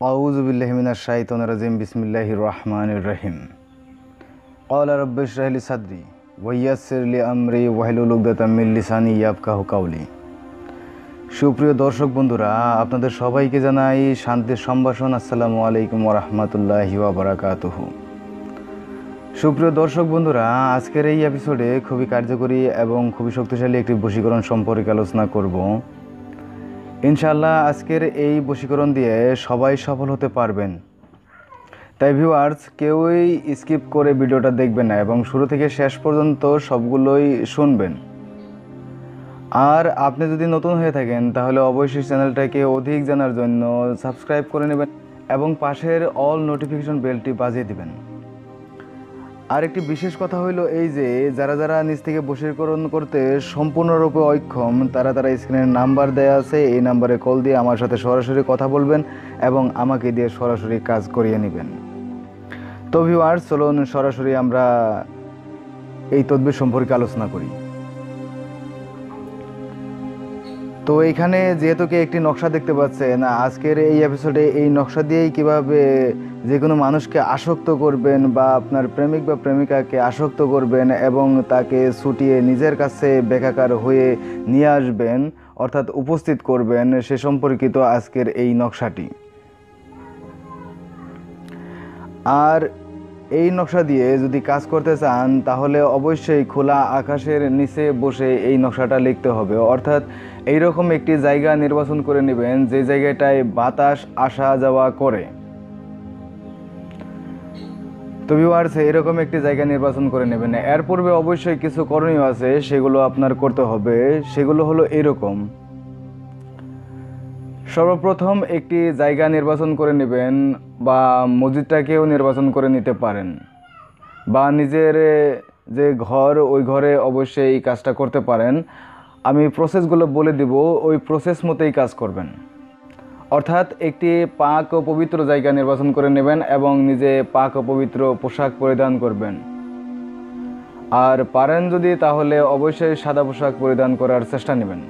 আউজুবিল্লাহমিনা শাহিতন রাজিম বিসমিল্লাহ রহমান রহিম। কওলা রব্বেশ রাহলি সাদরি ওয়াসিরলি আমরি ওয়াহিলুলুকদাতামিল্লিসানি ইয়াবকাহ কাউলি সুপ্রিয় দর্শক বন্ধুরা, আপনাদের সবাইকে জানাই শান্তির সম্ভাষণ। আসসালামু আলাইকুম ও রহমতুল্লাহি ওবরাকাতহু সুপ্রিয় দর্শক বন্ধুরা, আজকের এই এপিসোডে খুবই কার্যকরী এবং খুবই শক্তিশালী একটি বশীকরণ সম্পর্কে আলোচনা করব। ইনশাআল্লাহ আজকের এই বশীকরণ দিয়ে সবাই সফল হতে পারবেন। তাই ভিউয়ার্স কেউই স্কিপ করে ভিডিওটা দেখবেন না এবং শুরু থেকে শেষ পর্যন্ত সবগুলোই শুনবেন। আর আপনি যদি নতুন হয়ে থাকেন, তাহলে অবশ্যই চ্যানেলটাকে অধিক জানার জন্য সাবস্ক্রাইব করে নেবেন এবং পাশের অল নোটিফিকেশন বেলটি বাজিয়ে দিবেন। আর একটি বিশেষ কথা হইল এই যে, যারা যারা নিজ থেকে বশীকরণ করতে সম্পূর্ণরূপে অক্ষম, তারা তারা স্ক্রিনের নাম্বার দেয়া আছে, এই নাম্বারে কল দিয়ে আমার সাথে সরাসরি কথা বলবেন এবং আমাকে দিয়ে সরাসরি কাজ করিয়ে নেবেন। তো ভিউয়ার্স চলুন সরাসরি আমরা এই তদবির সম্পর্কে আলোচনা করি। তো এখানে যেহেতু একটি নকশা দেখতে পাচ্ছেন, আজকের এই এপিসোডে এই নকশা দিয়েই কীভাবে যে কোনো মানুষকে আসক্ত করবেন বা আপনার প্রেমিক বা প্রেমিকাকে আসক্ত করবেন এবং তাকে ছুটিয়ে নিজের কাছে বেকাকার হয়ে নিয়ে আসবেন, অর্থাৎ উপস্থিত করবেন, সে সম্পর্কিত আজকের এই নকশাটি। আর এই নকশা দিয়ে যদি কাজ করতে চান, তাহলে অবশ্যই খোলা আকাশের নিচে বসে এই নকশাটা লিখতে হবে। অর্থাৎ এইরকম একটি জায়গা নির্বাচন করে নেবেন যে জায়গাটায় বাতাস আসা যাওয়া করে। তো ভিউয়ার্স এরকম একটি জায়গা নির্বাচন করে নেবেন। এর পূর্বে অবশ্যই কিছু করণীয় আছে, সেগুলো আপনার করতে হবে। সেগুলো হলো এরকম। সর্বপ্রথম একটি জায়গা নির্বাচন করে নেবেন বা মসজিদটাকেও নির্বাচন করে নিতে পারেন। বা নিজের যে ঘর, ওই ঘরে অবশ্যই এই কাজটা করতে পারেন। আমি প্রসেসগুলো বলে দিব, ওই প্রসেস মতোই কাজ করবেন। অর্থাৎ একটি পাক পবিত্র জায়গা নির্বাচন করে নেবেন এবং নিজে পাক পবিত্র পোশাক পরিধান করবেন। আর পারেন যদি, তাহলে অবশ্যই সাদা পোশাক পরিধান করার চেষ্টা নেবেন।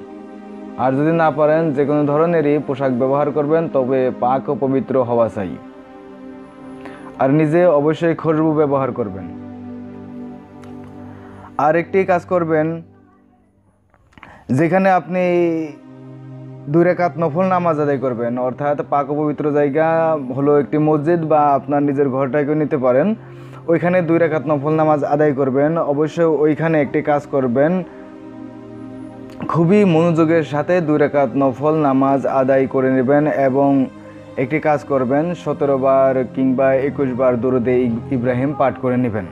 আর যদি না পারেন, যে কোনো ধরনেরই পোশাক ব্যবহার করবেন, তবে পাক পবিত্র হওয়া চাই। আর নিজে অবশ্যই খুশবু ব্যবহার করবেন। আর একটি কাজ করবেন, যেখানে আপনি দুই রেখাত নফল নামাজ আদায় করবেন, অর্থাৎ পাক পবিত্র জায়গা হলো একটি মসজিদ বা আপনার নিজের ঘরটাকেও নিতে পারেন। ওইখানে দুই রেখাত নফল নামাজ আদায় করবেন, অবশ্যই ওইখানে একটি কাজ করবেন। খুবই মনোযোগের সাথে দুই রেখাত নফল নামাজ আদায় করে নেবেন এবং একটি কাজ করবেন, সতেরো বার কিংবা একুশ বার দরুদে ইব্রাহিম পাঠ করে নেবেন।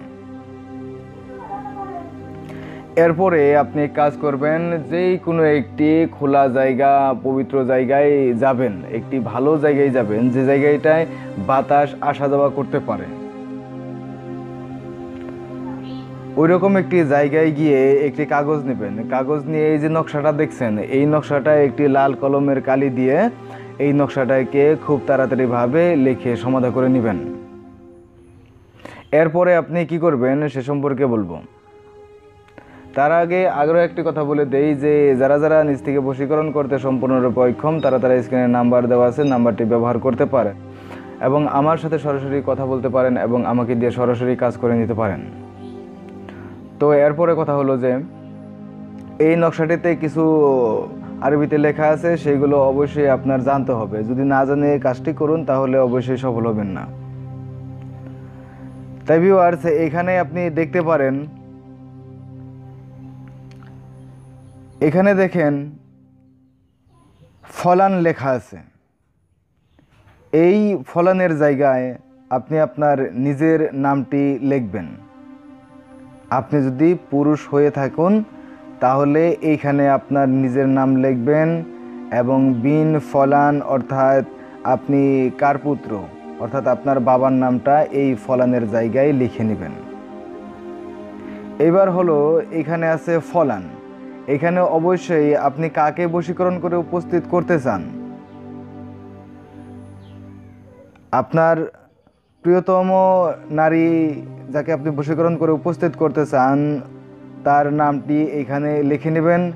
এরপরে আপনি কাজ করবেন যেই কোনো একটি খোলা জায়গা, পবিত্র জায়গায় যাবেন, একটি ভালো জায়গায় যাবেন, যে জায়গাটায় বাতাস আসা যাওয়া করতে পারে। ওই রকম একটি জায়গায় গিয়ে একটি কাগজ নেবেন। কাগজ নিয়ে এই যে নকশাটা দেখছেন, এই নকশাটা একটি লাল কলমের কালি দিয়ে এই নকশাটাকে খুব তাড়াতাড়িভাবে লিখে সমাধা করে নেবেন। এরপরে আপনি কি করবেন, সে সম্পর্কে বলব। তার আগে আগ্রহ একটি কথা বলে দেই যে যারা যারা নিজ থেকে বশীকরণ করতে সম্পূর্ণরূপে অক্ষম, তারা তারা স্ক্রিনে নাম্বার দেওয়া আছে, নাম্বারটি ব্যবহার করতে পারে এবং আমার সাথে সরাসরি কথা বলতে পারেন এবং আমাকে দিয়ে সরাসরি কাজ করে নিতে পারেন। তো এরপরে কথা হলো যে এই নকশাটিতে কিছু আরবিতে লেখা আছে সেইগুলো অবশ্যই আপনার জানতে হবে। যদি না জানে কাজটি করুন, তাহলে অবশ্যই সফল হবেন না। তাই ভিউয়ার্স এখানে আপনি দেখতে পারেন এখানে দেখেন ফলান লেখা আছে। এই ফলানের জায়গায় আপনি আপনার নিজের নামটি লিখবেন। আপনি যদি পুরুষ হয়ে থাকুন, তাহলে এইখানে আপনার নিজের নাম লিখবেন এবং বিন ফলান অর্থাৎ আপনি কার পুত্র অর্থাৎ আপনার বাবার নামটা এই ফলানের জায়গায় লিখে নেবেন। এবার হলো এখানে আছে ফলান। এখানে অবশ্যই আপনি কাকে বশীকরণ করে উপস্থিত করতে চান? আপনার প্রিয়তম নারী যাকে আপনি বশীকরণ করে উপস্থিত করতে চান, তার নামটি এখানে লিখে নেবেন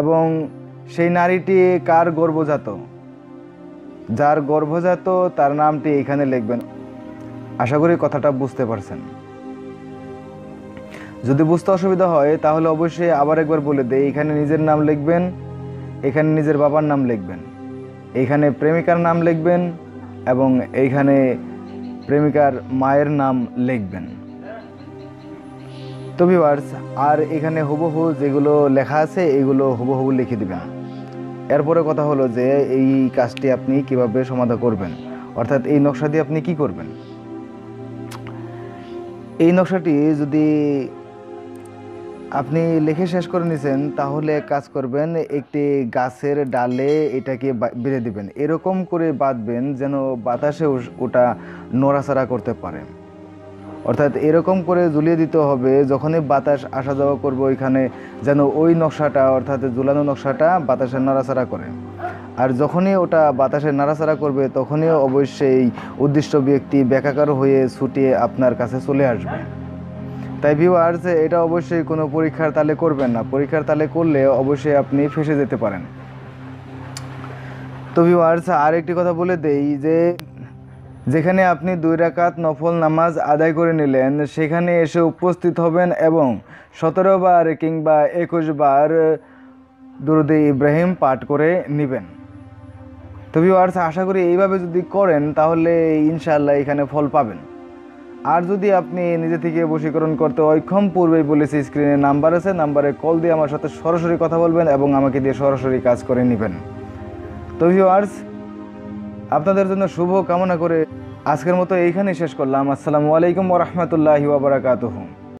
এবং সেই নারীটি কার গর্ভজাত? যার গর্ভজাত তার নামটি এখানে লিখবেন। আশা করি কথাটা বুঝতে পারছেন। যদি বুঝতে অসুবিধা হয়, তাহলে অবশ্যই আবার একবার বলে দেই। এখানে নিজের নাম লিখবেন, এখানে নিজের বাবার নাম লিখবেন এইখানে প্রেমিকার নাম লিখবেন এবং এইখানে প্রেমিকার মায়ের নাম লিখবেন। তো ভিউয়ার্স আর এখানে হুবহু যেগুলো লেখা আছে, এগুলো হুবহু লিখে দিবেন। এরপরে কথা হলো যে, এই কাজটি আপনি কীভাবে সমাধা করবেন? অর্থাৎ এই নকশা দিয়ে আপনি কি করবেন? এই নকশাটি যদি আপনি লিখে শেষ করে নিছেন, তাহলে কাজ করবেন, একটি গাছের ডালে এটাকে বেঁধে দিবেন। এরকম করে বাঁধবেন যেন বাতাসে ওটা নড়াচড়া করতে পারে। অর্থাৎ এরকম করে ঝুলিয়ে দিতে হবে, যখনই বাতাস আসা যাওয়া করবে ওইখানে যেন ওই নকশাটা, অর্থাৎ ঝুলানো নকশাটা বাতাসে নাড়াচাড়া করে। আর যখনই ওটা বাতাসে নাড়াচাড়া করবে, তখনই অবশ্যই উদ্দিষ্ট ব্যক্তি বেকাকার হয়ে ছুটিয়ে আপনার কাছে চলে আসবে। তাই ভিউয়ার্স এটা অবশ্যই কোনো পরীক্ষার তালে করবেন না। পরীক্ষার তালে করলে অবশ্যই আপনি ফেসে যেতে পারেন। তো ভিউয়ার্স আর একটি কথা বলে দেই যে, যেখানে আপনি দুই রাকাত নফল নামাজ আদায় করে নিলেন, সেখানে এসে উপস্থিত হবেন এবং সতেরো বার কিংবা একুশ বার দুরুদে ইব্রাহিম পাঠ করে নেবেন। তো ভিউয়ার্স আশা করি এইভাবে যদি করেন, তাহলে ইনশাল্লাহ এখানে ফল পাবেন। আর যদি আপনি নিজে থেকে বশীকরণ করতে অক্ষম, পূর্বেই বলেছি স্ক্রিনে নাম্বার আছে নাম্বারে কল দিয়ে আমার সাথে সরাসরি কথা বলবেন এবং আমাকে দিয়ে সরাসরি কাজ করে নেবেন। তো ভিউয়ার্স আপনাদের জন্য শুভ কামনা করে আজকের মতো এইখানেই শেষ করলাম। আসসালামু আলাইকুম ওরহমতুল্লাহি ওবরাকাতুহু